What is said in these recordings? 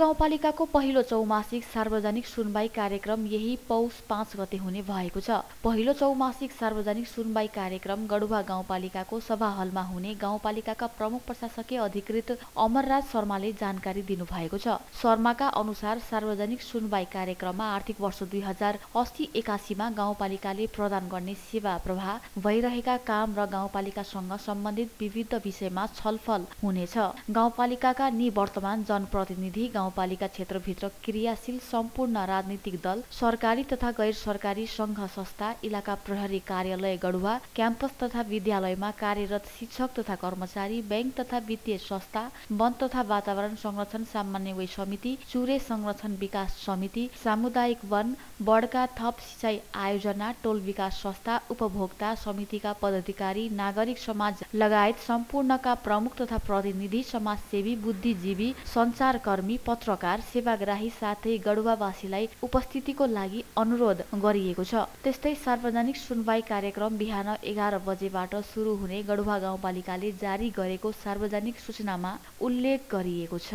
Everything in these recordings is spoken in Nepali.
गाउँपालिकाको पहिलो चौमासिक सार्वजनिक सुनवाई कार्यक्रम यही पौष पाँच गते हुने भएको छ। पहिलो चौमासिक सार्वजनिक सुनवाई कार्यक्रम गढुवा गाउँपालिकाको सभा हलमा हुने गाउँपालिकाका प्रमुख प्रशासकीय अधिकृत अमरराज शर्माले जानकारी दिनुभएको छ। शर्माका अनुसार सार्वजनिक सुनवाई कार्यक्रममा आर्थिक वर्ष दुई हजार अस्सी एकासीमा गाउँपालिकाले प्रदान गर्ने सेवा प्रवाह भइरहेका काम र गाउँपालिकासँग सम्बन्धित विविध विषयमा छलफल हुनेछ। गाउँपालिकाका निवर्तमान जनप्रतिनिधि प्रतिनिधि गाउँपालिका क्षेत्रभित्र क्रियाशील सम्पूर्ण राजनीतिक दल सरकारी तथा गैर सरकारी सङ्घ संस्था इलाका प्रहरी कार्यालय गढुवा क्याम्पस तथा विद्यालयमा कार्यरत शिक्षक तथा कर्मचारी ब्याङ्क तथा वित्तीय संस्था वन तथा वातावरण संरक्षण सामान्य समिति चुरे संरक्षण विकास समिति सामुदायिक वन बडका थप सिँचाइ आयोजना टोल विकास संस्था उपभोक्ता समितिका पदाधिकारी नागरिक समाज लगायत सम्पूर्णका प्रमुख तथा प्रतिनिधि समाजसेवी बुद्धिजीवी सञ्चारकर्मी कर्मी पत्रकार सेवाग्राही साथै गढुवावासीलाई उपस्थितिको लागि अनुरोध गरिएको छ। त्यस्तै सार्वजनिक सुनवाई कार्यक्रम बिहान एघार बजेबाट सुरु हुने गढुवा गाउँपालिकाले जारी गरेको सार्वजनिक सूचनामा उल्लेख गरिएको छ।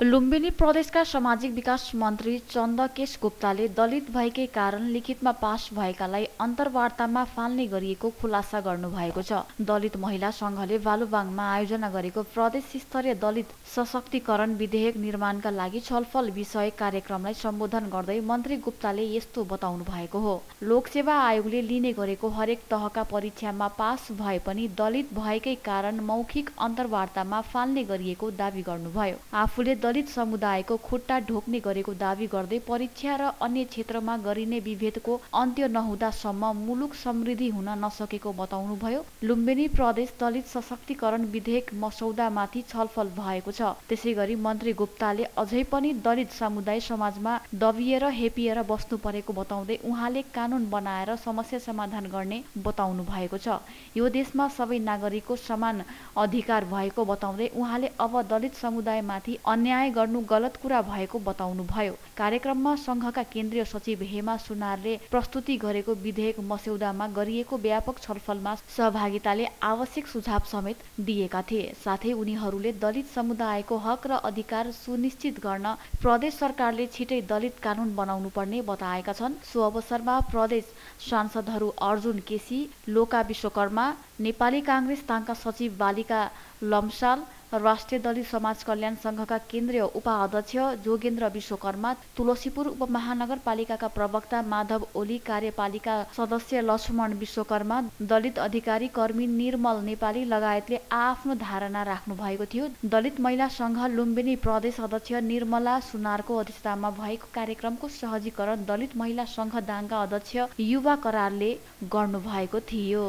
लुम्बिनी प्रदेशका सामाजिक विकास मन्त्री चन्दकेश गुप्ताले दलित भएकै कारण लिखितमा पास भएकालाई अन्तर्वार्तामा फाल्ने गरिएको खुलासा गर्नुभएको छ। दलित महिला संघले बालुबाङमा आयोजना गरेको प्रदेश स्तरीय दलित सशक्तिकरण विधेयक निर्माणका लागि छलफल विषय कार्यक्रमलाई सम्बोधन गर्दै मन्त्री गुप्ताले यस्तो बताउनु भएको हो। लोकसेवा आयोगले लिने गरेको हरेक तहका परीक्षामा पास भए पनि दलित भएकै कारण मौखिक अन्तर्वार्तामा फाल्ने गरिएको दावी गर्नुभयो। आफूले दलित समुदायको खुट्टा ढोक्ने गरेको दावी गर्दै परीक्षा र अन्य क्षेत्रमा गरिने विभेदको अन्त्य नहुँदासम्म मुलुक समृद्धि हुन नसकेको बताउनुभयो। लुम्बिनी प्रदेश दलित सशक्तिकरण विधेयक मसौदामाथि छलफल भएको छ। त्यसै गरी मन्त्री गुप्ताले अझै पनि दलित समुदाय समाजमा दबिएर हेपिएर बस्नु परेको बताउँदै उहाँले कानुन बनाएर समस्या समाधान गर्ने बताउनु भएको छ। यो देशमा सबै नागरिकको समान अधिकार भएको बताउँदै उहाँले अब दलित समुदायमाथि अन्याय न्याय गर्नु गलत कुरा भएको बताउनुभयो। कार्यक्रममा संघका केन्द्रीय सचिव हेमा सुनारले प्रस्तुति गरेको विधेयक मस्यौदामा गरिएको व्यापक छलफलमा सहभागिताले आवश्यक सुझाव समेत दिएका थिए। साथै उनीहरूले दलित समुदायको हक र अधिकार सुनिश्चित गर्न प्रदेश सरकारले छिटै दलित कानुन बनाउनु पर्ने बताएका छन्। सो अवसरमा प्रदेश सांसदहरू अर्जुन केसी लोका विश्वकर्मा नेपाली काङ्ग्रेस ताङका सचिव बालिका लम्साल राष्ट्रिय दलित समाज कल्याण संघका केन्द्रीय उपाध्यक्ष जोगेन्द्र विश्वकर्मा तुलसीपुर उपमहानगरपालिकाका प्रवक्ता माधव ओली कार्यपालिका सदस्य लक्ष्मण विश्वकर्मा दलित अधिकारी कर्मी निर्मल नेपाली लगायतले आफ्नो धारणा राख्नु भएको थियो। दलित महिला संघ लुम्बिनी प्रदेश अध्यक्ष निर्मला सुनारको अध्यक्षतामा भएको कार्यक्रमको सहजीकरण दलित महिला संघ दाङका अध्यक्ष युवा करारले गर्नुभएको थियो।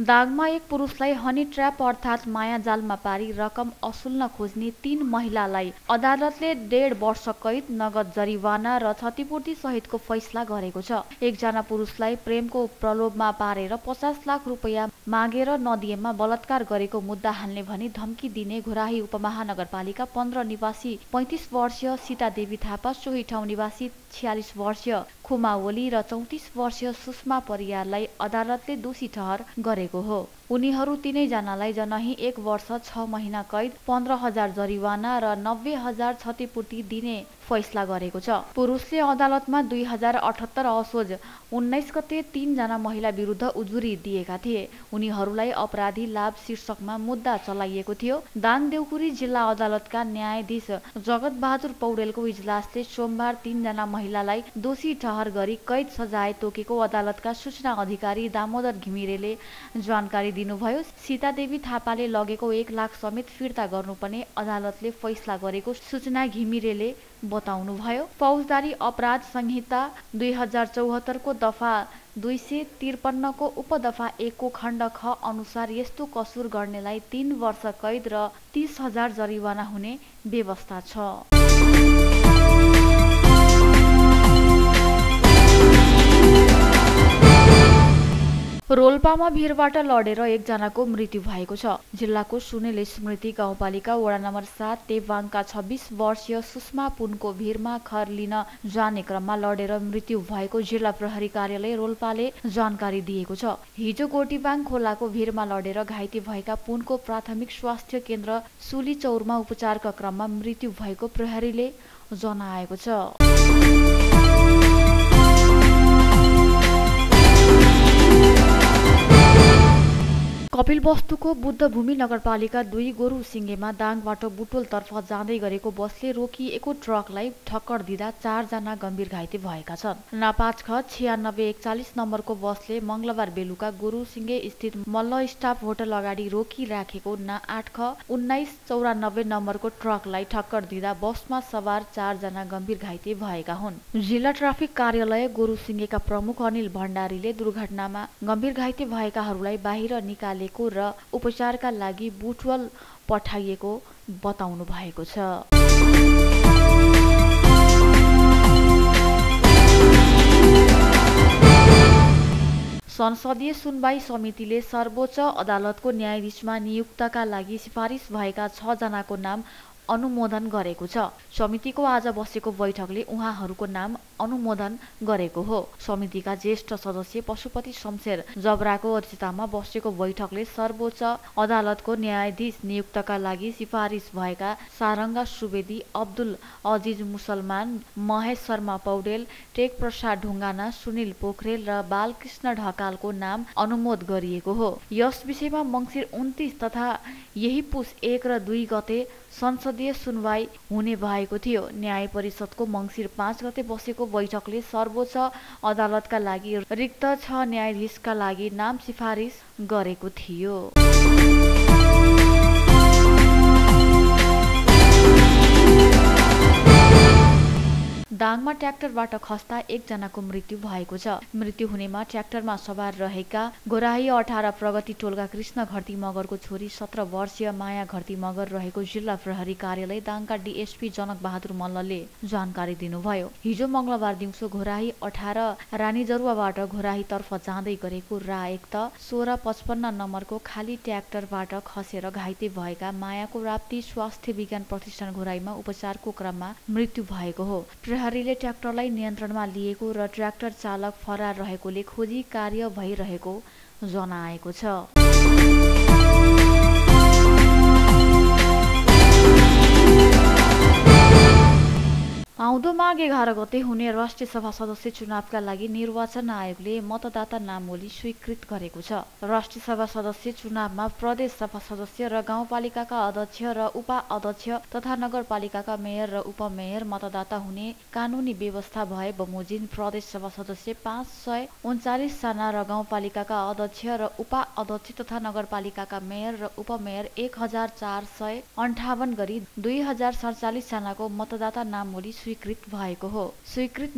दागमा एक पुरुषलाई हनी ट्र्याप अर्थात् माया जालमा पारी रकम असुल्न खोज्ने तीन महिलालाई अदालतले डेढ वर्ष कैद नगद जरिवाना र क्षतिपूर्ति सहितको फैसला गरेको छ। एकजना पुरुषलाई प्रेमको प्रलोभमा पारेर पचास लाख रुपियाँ मागेर नदिएमा बलात्कार गरेको मुद्दा हाल्ने भनी धम्की दिने घुराही उपमहानगरपालिका पन्ध्र निवासी पैँतिस वर्षीय सीता देवी थापा सोही ठाउँ निवासी छ्यालिस वर्षीय खुमा ओली र चौतिस वर्षीय सुषमा परियारलाई अदालतले दोषी ठहर गरेको हो उनीहरू तिनैजनालाई जनही एक वर्ष छ महिना कैद पन्ध्र हजार जरिवाना र नब्बे हजार क्षतिपूर्ति दिने फैसला गरेको छ। पुरुषले अदालतमा दुई हजार अठहत्तर असोज उन्नाइस गते तीनजना महिला विरुद्ध उजुरी दिएका थिए। उनीहरूलाई अपराधी लाभ शीर्षकमा मुद्दा चलाइएको थियो। दाङ देउकुरी जिल्ला अदालतका न्यायाधीश जगत बहादुर पौडेलको इजलासले सोमबार तीनजना महिलालाई दोषी ठहर गरी कैद सजाय तोकेको अदालतका सूचना अधिकारी दामोदर घिमिरेले जानकारी दिनुभयो। सीतादेवी थापाले लगेको एक लाख समेत फिर्ता गर्नुपर्ने अदालतले फैसला गरेको सूचना घिमिरेले बताउनुभयो। फौजदारी अपराध संहिता दुई हजार चौहत्तरको दफा दुई सय त्रिपन्नको उपदफा एकको खण्ड ख अनुसार यस्तो कसुर गर्नेलाई तीन वर्ष कैद र तीस हजार जरिवाना हुने व्यवस्था छ। रोल्पामा भिरबाट लडेर एकजनाको मृत्यु भएको छ। जिल्लाको सुनेल स्मृति गाउँपालिका वडा नम्बर सात तेवाङका छब्बिस वर्षीय सुषमा पुनको भिरमा खर लिन जाने क्रममा लडेर मृत्यु भएको जिल्ला प्रहरी कार्यालय रोल्पाले जानकारी दिएको छ। हिजो गोटीबाङ खोलाको भिरमा लडेर घाइते भएका पुनको प्राथमिक स्वास्थ्य केन्द्र सुली चौरमा उपचारका क्रममा मृत्यु भएको प्रहरीले जनाएको छ। कपिलवस्तुको बुद्धभूमि नगरपालिका दुई गोरु सिङ्गेमा दाङबाट बुटोलतर्फ जाँदै गरेको बसले रोकिएको ट्रकलाई ठक्कर दिँदा चारजना गम्भीर घाइते भएका छन्। नापाच ख छियानब्बे एकचालिस नम्बरको बसले मङ्गलबार बेलुका गोरु सिङ्गे स्थित मल्ल स्टाफ होटल अगाडि रोकिराखेको ना आठ ख उन्नाइस चौरानब्बे नम्बरको ट्रकलाई ठक्कर दिँदा बसमा सवार चारजना गम्भीर घाइते भएका हुन्। जिल्ला ट्राफिक कार्यालय गोरु सिङ्गेका प्रमुख अनिल भण्डारीले दुर्घटनामा गम्भीर घाइते भएकाहरूलाई बाहिर निकाले गरिएको र उपचारका लागि बुटवल पठाइएको बताउनु भएको छ। संसदीय सुनवाई समितिले सर्वोच्च अदालतको न्यायाधीशमा नियुक्तका लागि सिफारिस भएका छ जनाको नाम अनुमोदन गरेको छ। समितिको आज बसेको बैठकले उहाँहरूको नाम अनुमोदन गरेको हो। समितिका ज्येष्ठ सदस्य पशुपति शमशेर जबराको अध्यक्षतामा बसेको बैठकले सर्वोच्च अदालतको न्यायाधीश नियुक्तका लागि सिफारिस भएका सारङ्गा सुवेदी अब्दुल अजिज मुसलमान महेश शर्मा पौडेल टेक प्रसाद ढुङ्गाना सुनिल पोखरेल र बालकृष्ण ढकालको नाम अनुमोद गरिएको हो। यस विषयमा मङ्सिर उन्तिस तथा यही पुस एक र दुई गते संसदीय सुनवाई हुने भएको थियो। न्याय परिषदको मङ्सिर पाँच गते बसेको बैठकले सर्वोच्च अदालतका लागि रिक्त छ न्यायाधीशका लागि नाम सिफारिस गरेको थियो। दाङमा ट्र्याक्टरबाट खस्दा एकजनाको मृत्यु भएको छ। मृत्यु हुनेमा ट्र्याक्टरमा सवार रहेका गोराही अठार प्रगति टोलका कृष्ण घरती मगरको छोरी सत्र वर्षीय माया घरती मगर रहेको जिल्ला प्रहरी कार्यालय दाङका डिएसपी जनक बहादुर मल्लले जानकारी दिनुभयो। हिजो मङ्गलबार दिउँसो घोराही अठार रानीजरुवाबाट घोराहीतर्फ जाँदै गरेको रा त सोह्र पचपन्न नम्बरको खाली ट्र्याक्टरबाट खसेर घाइते भएका मायाको राप्ती स्वास्थ्य विज्ञान प्रतिष्ठान घोराईमा उपचारको क्रममा मृत्यु भएको हो। प्रहरीले ट्र्याक्टरलाई नियन्त्रणमा लिएको र ट्र्याक्टर चालक फरार रहेकोले खोजी कार्य भइरहेको जनाएको छ। आउँदो माघ एघार गते हुने राष्ट्रिय सभा सदस्य चुनावका लागि निर्वाचन आयोगले मतदाता नामोली स्वीकृत गरेको छ। राष्ट्रिय सभा सदस्य चुनावमा प्रदेश सभा सदस्य र गाउँपालिकाका अध्यक्ष र उपाध्यक्ष तथा नगरपालिकाका मेयर र उपमेयर मतदाता हुने कानुनी व्यवस्था भए बमोजिम प्रदेश सभा सदस्य पाँच सय उन्चालिसजना र गाउँपालिकाका अध्यक्ष र उपाध्यक्ष तथा नगरपालिकाका मेयर र उपमेयर एक हजार चार सय अन्ठावन गरी दुई हजार सडचालिसजनाको मतदाता नामोली स्वीकृत भएको हो। स्वीकृत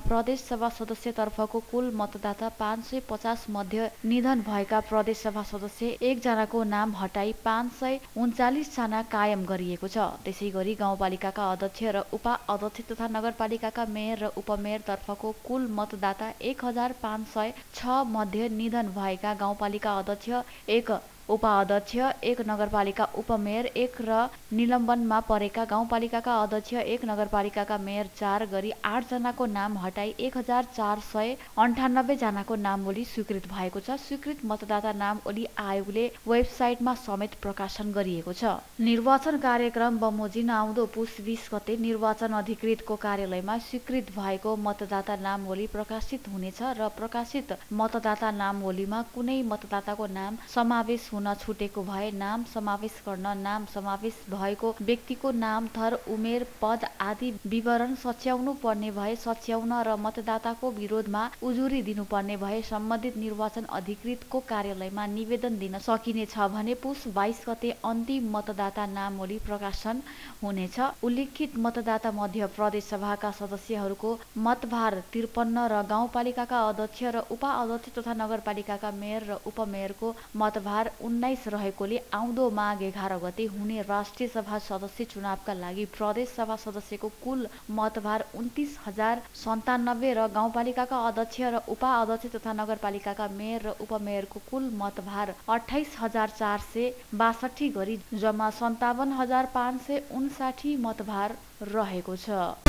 प्रदेश सभा सदस्यतर्फको कुल मतदाता पाँच सय पचास मध्ये निधन भएका प्रदेश सभा सदस्य एकजनाको नाम हटाई पाँच सय उन्चालिसजना कायम गरिएको छ। त्यसै गरी गाउँपालिकाका अध्यक्ष र उपाध्यक्ष तथा नगरपालिकाका मेयर र उपमेयरतर्फको कुल मतदाता एक हजार पाँच सय छ मध्ये निधन भएका गाउँपालिका अध्यक्ष एक उपाध्यक्ष एक नगरपालिका उपमेयर एक र निलम्बनमा परेका गाउँपालिकाका अध्यक्ष एक नगरपालिकाका मेयर चार गरी आठजनाको नाम हटाई एक हजार चार सय अन्ठानब्बे जनाको नामोली स्वीकृत भएको छ। स्वीकृत मतदाता नाम ओली आयोगले वेबसाइटमा समेत प्रकाशन गरिएको छ। निर्वाचन कार्यक्रम बमोजिम आउँदो पुस बिस गते निर्वाचन अधिकृतको कार्यालयमा स्वीकृत भएको मतदाता नामोली प्रकाशित हुनेछ र प्रकाशित मतदाता नामोलीमा कुनै मतदाताको नाम समावेश हुन छुटेको भए नाम समावेश गर्न नाम समावेश भएको व्यक्तिको नाम थर उमेर पद आदि विवरण सच्याउनु पर्ने भए सच्याउन र मतदाताको विरोधमा उजुरी दिनुपर्ने भए सम्बन्धित निर्वाचन अधिकृतको कार्यालयमा निवेदन दिन सकिनेछ भने पुस बाइस गते अन्तिम मतदाता नामोली प्रकाशन हुनेछ। उल्लिखित मतदाता मध्य प्रदेश सभाका सदस्यहरूको मतभार त्रिपन्न र गाउँपालिकाका अध्यक्ष र उपाध्यक्ष तथा नगरपालिकाका मेयर र उपमेयरको मतभार उन्नाइस रहेकोले आउँदो माघ एघार गते हुने राष्ट्रिय सभा सदस्य चुनावका लागि प्रदेश सभा सदस्यको कुल मतभार उन्तिस हजार सन्तानब्बे र गाउँपालिकाका अध्यक्ष र उपाध्यक्ष तथा नगरपालिकाका मेयर र उपमेयरको कुल मतभार अठाइस हजार चार सय बासठी गरी जम्मा सन्तावन हजार पाँच सय उन्साठी मतभार रहेको छ।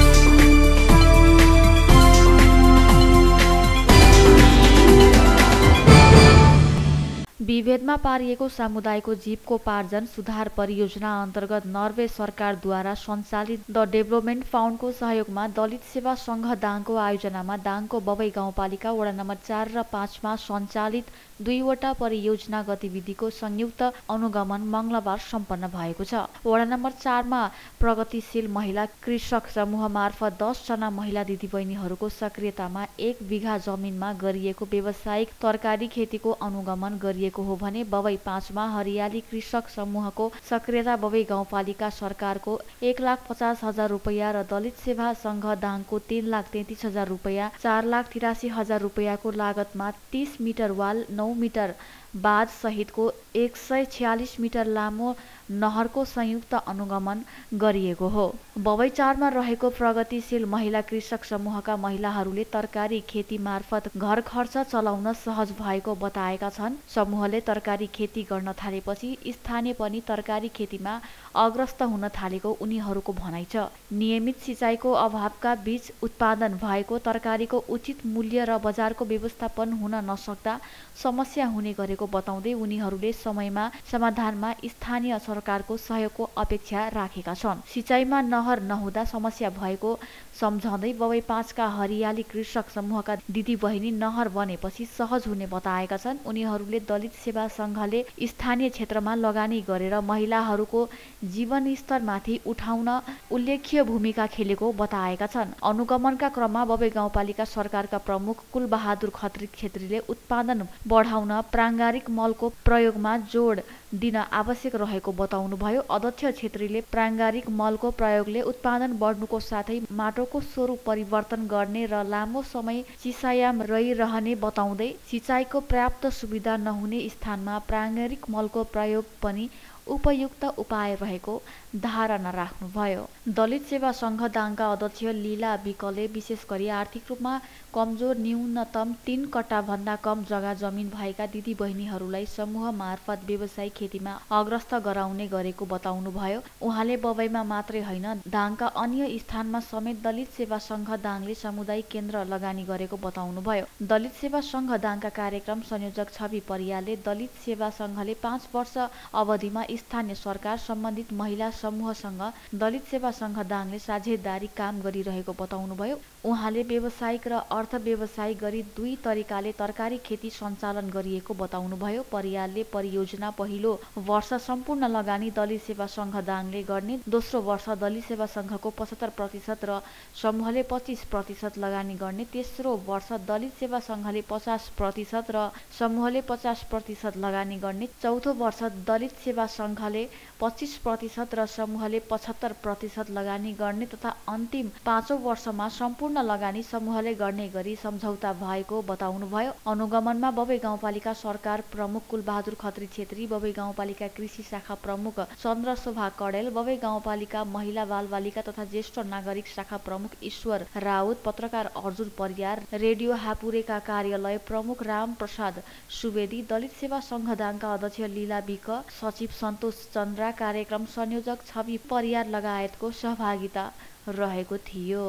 विभेदमा पारिएको सामुदायिकको जीवकोपार्जन सुधार परियोजना अन्तर्गत नर्वे सरकारद्वारा सञ्चालित द डेभलपमेन्ट फाउन्डको सहयोगमा दलित सेवा सङ्घ दाङको आयोजनामा दाङको बबई गाउँपालिका वडा नम्बर चार र पाँचमा सञ्चालित दुईवटा परियोजना गतिविधिको संयुक्त अनुगमन मङ्गलबार सम्पन्न भएको छ। वडा नम्बर चारमा प्रगतिशील महिला कृषक समूह मार्फत दसजना महिला दिदीबहिनीहरूको सक्रियतामा एक बिघा जमिनमा गरिएको व्यावसायिक तरकारी खेतीको अनुगमन गरिएको हो भने बबई पाँचमा हरियाली कृषक समूहको सक्रियता बबई गाउँपालिका सरकारको एक लाख पचास हजार रुपियाँ र दलित सेवा सङ्घ दाङको तीन लाख तेत्तिस हजार रुपियाँ चार लाख तिरासी हजार रुपियाँको लागतमा तिस मिटर वाल नौ मिटर बाँध सहितको एक सय छ्यालिस मिटर लामो नहरको संयुक्त अनुगमन गरिएको हो। बबई चारमा रहेको प्रगतिशील महिला कृषक समूहका महिलाहरूले तरकारी खेती मार्फत घर खर्च चलाउन सहज भएको बताएका छन्। समूहले तरकारी खेती गर्न थालेपछि स्थानीय पनि तरकारी खेतीमा अग्रस्त हुन थालेको उनीहरूको भनाइ छ। नियमित सिँचाइको अभावका बीच उत्पादन भएको तरकारीको उचित मूल्य र बजारको व्यवस्थापन हुन नसक्दा समस्या हुने गरेको बताउँदै उनीहरूले समयमा समाधानमा स्थानीय सरकारको सहयोगको अपेक्षा राखेका छन्। सिँचाइमा नहर नहुँदा समस्या भएको सम्झाउँदै बबई पाँचका हरियाली कृषक समूहका दिदी बहिनी नहर बनेपछि सहज हुने बताएका छन्। उनीहरूले दलित सेवा सङ्घले स्थानीय क्षेत्रमा लगानी गरेर महिलाहरूको जीवनस्तरमाथि उठाउन उल्लेख्य भूमिका खेलेको बताएका छन्। अनुगमनका क्रममा बबई गाउँपालिका सरकारका प्रमुख कुलबहादुर खत्री छेत्रीले उत्पादन बढाउन प्राङ्गारिक मलको प्रयोगमा जोड दिन आवश्यक रहेको बताउनुभयो। अध्यक्ष छेत्रीले प्राङ्गारिक मलको प्रयोगले उत्पादन बढ्नुको साथै माटोको स्वरूप परिवर्तन गर्ने र लामो समय चिसायाम रहिरहने बताउँदै सिँचाइको पर्याप्त सुविधा नहुने स्थानमा प्राङ्गारिक मलको प्रयोग पनि उपयुक्त उपाय रहेको धारणा राख्नुभयो। दलित सेवा सङ्घ दाङका अध्यक्ष लीला विकले विशेष गरी आर्थिक रूपमा कमजोर न्यूनतम तीन कट्टाभन्दा कम जग्गा जमिन भएका दिदी बहिनीहरूलाई समूह मार्फत व्यवसायिक खेतीमा अग्रस्त गराउने गरेको बताउनुभयो। उहाँले बबईमा मात्रै होइन दाङका अन्य स्थानमा समेत दलित सेवा सङ्घ दाङले सामुदायिक केन्द्र लगानी गरेको बताउनुभयो। दलित सेवा सङ्घ दाङका कार्यक्रम संयोजक छवि परियाले दलित सेवा सङ्घले पाँच वर्ष अवधिमा स्थानीय सरकार सम्बन्धित महिला समूहसँग दलित सेवा सङ्घ दाङले साझेदारी काम गरिरहेको बताउनुभयो। उहाँले व्यावसायिक र अर्थ व्यवसाय गरी दुई तरिकाले तरकारी खेती सञ्चालन गरिएको बताउनुभयो। परियालले परियोजना पहिलो वर्ष सम्पूर्ण लगानी दलित सेवा सङ्घ दाङले गर्ने दोस्रो वर्ष दलित सेवा सङ्घको पचहत्तर प्रतिशत र समूहले पच्चिस प्रतिशत लगानी गर्ने तेस्रो वर्ष दलित सेवा सङ्घले पचास प्रतिशत र समूहले पचास प्रतिशत लगानी गर्ने चौथो वर्ष दलित सेवा सङ्घले पच्चिस प्रतिशत र समूहले पचहत्तर प्रतिशत लगानी गर्ने तथा अन्तिम पाँचौँ वर्षमा सम्पूर्ण लगानी समूहले गर्ने गरी सम्झौता भएको बताउनुभयो। अनुगमनमा बबई गाउँपालिका सरकार प्रमुख कुलबहादुर खत्री छेत्री बबई गाउँपालिका कृषि शाखा प्रमुख चन्द्र शोभा कडेल बबई गाउँपालिका महिला बालबालिका तथा ज्येष्ठ नागरिक शाखा प्रमुख ईश्वर राउत पत्रकार अर्जुन परियार रेडियो हापुरेका कार्यालय प्रमुख राम प्रसाद सुवेदी दलित सेवा सङ्घदाङका अध्यक्ष लीला विक सचिव सन्तोष चन्द्रा कार्यक्रम संयोजक छवि परियार लगायतको सहभागिता रहेको थियो।